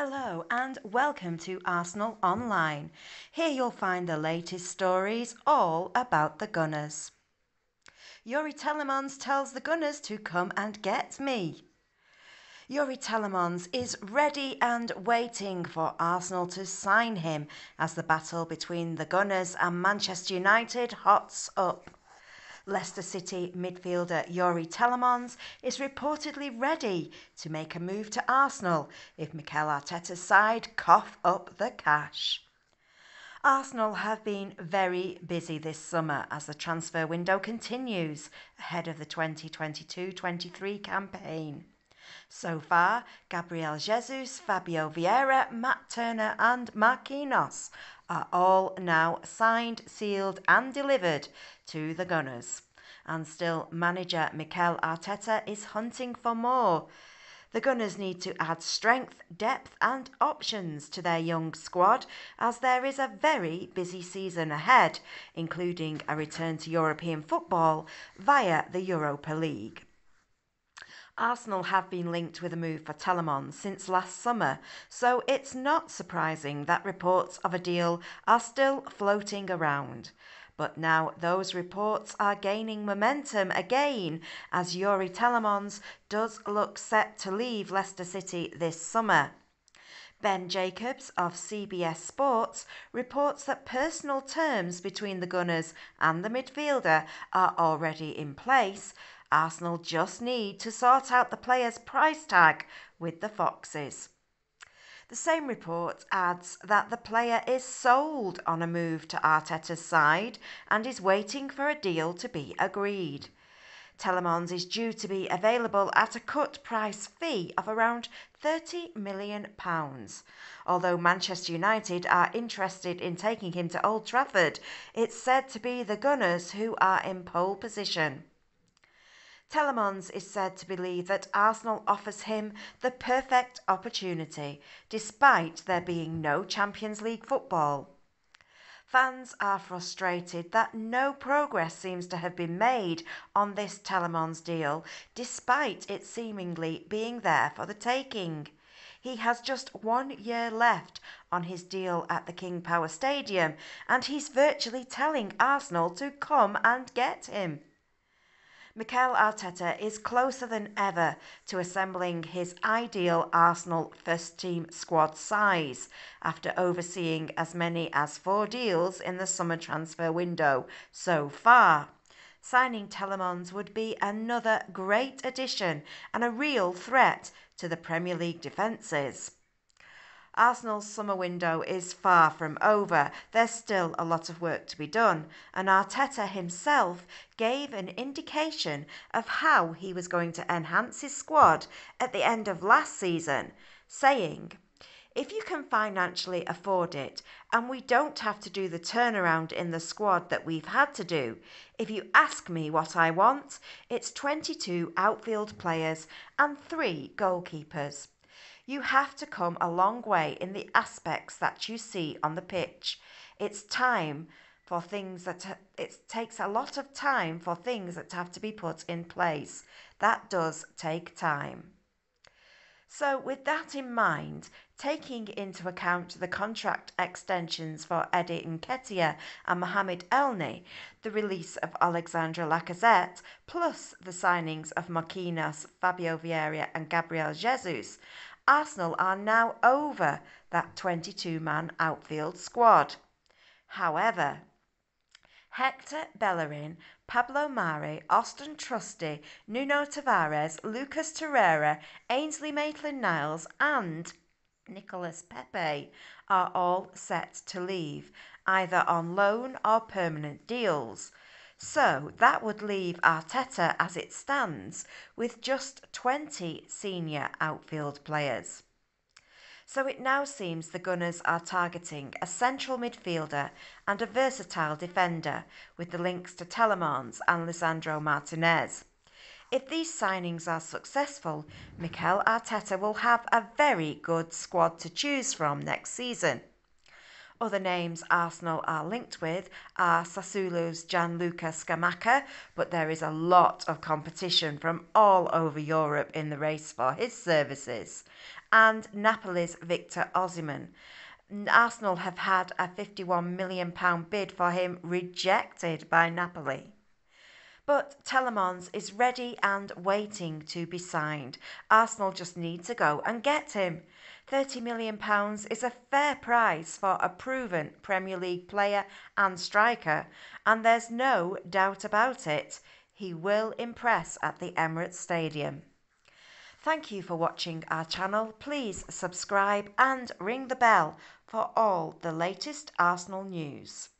Hello and welcome to Arsenal Online. Here you'll find the latest stories all about the Gunners. Youri Tielemans tells the Gunners to come and get me. Youri Tielemans is ready and waiting for Arsenal to sign him as the battle between the Gunners and Manchester United hots up. Leicester City midfielder Youri Tielemans is reportedly ready to make a move to Arsenal if Mikel Arteta's side cough up the cash. Arsenal have been very busy this summer as the transfer window continues ahead of the 2022 23 campaign. So far, Gabriel Jesus, Fabio Vieira, Matt Turner, and Marquinhos are all now signed, sealed, and delivered to the Gunners. And still, manager Mikel Arteta is hunting for more. The Gunners need to add strength, depth, and options to their young squad as there is a very busy season ahead, including a return to European football via the Europa League. Arsenal have been linked with a move for Tielemans since last summer, so it's not surprising that reports of a deal are still floating around. But now those reports are gaining momentum again as Youri Tielemans does look set to leave Leicester City this summer. Ben Jacobs of CBS Sports reports that personal terms between the Gunners and the midfielder are already in place, Arsenal just need to sort out the player's price tag with the Foxes. The same report adds that the player is sold on a move to Arteta's side and is waiting for a deal to be agreed. Tielemans is due to be available at a cut price fee of around £30 million. Although Manchester United are interested in taking him to Old Trafford, it's said to be the Gunners who are in pole position. Tielemans is said to believe that Arsenal offers him the perfect opportunity, despite there being no Champions League football. Fans are frustrated that no progress seems to have been made on this Tielemans deal, despite it seemingly being there for the taking. He has just one year left on his deal at the King Power Stadium, and he's virtually telling Arsenal to come and get him. Mikel Arteta is closer than ever to assembling his ideal Arsenal first team squad size after overseeing as many as four deals in the summer transfer window so far. Signing Tielemans would be another great addition and a real threat to the Premier League defences. Arsenal's summer window is far from over. There's still a lot of work to be done, and Arteta himself gave an indication of how he was going to enhance his squad at the end of last season, saying, if you can financially afford it and we don't have to do the turnaround in the squad that we've had to do, if you ask me what I want, it's 22 outfield players and three goalkeepers you have to come a long way in the aspects that you see on the pitch. It's time for things that it takes a lot of time for things that have to be put in place. That does take time. So, with that in mind, taking into account the contract extensions for Eddie Nketiah and Mohamed Elneny, the release of Alexandre Lacazette, plus the signings of Marquinhos, Fabio Vieira, and Gabriel Jesus, Arsenal are now over that 22 man outfield squad. However, Hector Bellerin, Pablo Mari, Auston Trusty, Nuno Tavares, Lucas Torreira, Ainsley Maitland Niles, and Nicolas Pepe are all set to leave, either on loan or permanent deals. So that would leave Arteta as it stands with just 20 senior outfield players. So it now seems the Gunners are targeting a central midfielder and a versatile defender with the links to Tielemans and Lisandro Martinez. If these signings are successful, Mikel Arteta will have a very good squad to choose from next season. Other names Arsenal are linked with are Sassuolo's Gianluca Scamacca, but there is a lot of competition from all over Europe in the race for his services, and Napoli's Victor Osimhen. Arsenal have had a £51 million bid for him rejected by Napoli. But Tielemans is ready and waiting to be signed. Arsenal just need to go and get him. £30 million is a fair price for a proven Premier League player and striker, and there's no doubt about it. He will impress at the Emirates Stadium. Thank you for watching our channel. Please subscribe and ring the bell for all the latest Arsenal news.